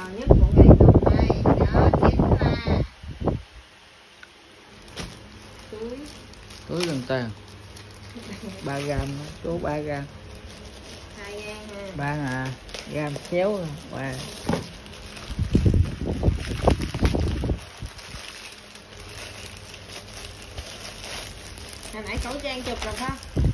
nhất của ngày hôm nay đó chính là túi. Túi gần tàn. 3 gram số 3 gram hai ha. 3 à gram xéo và hồi nãy khẩu trang chụp rồi không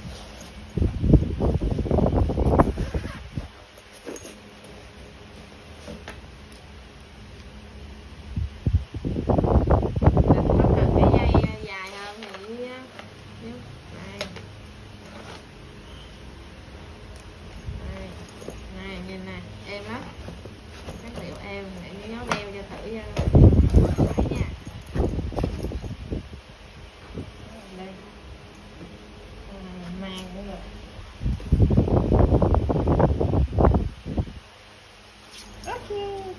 Okay.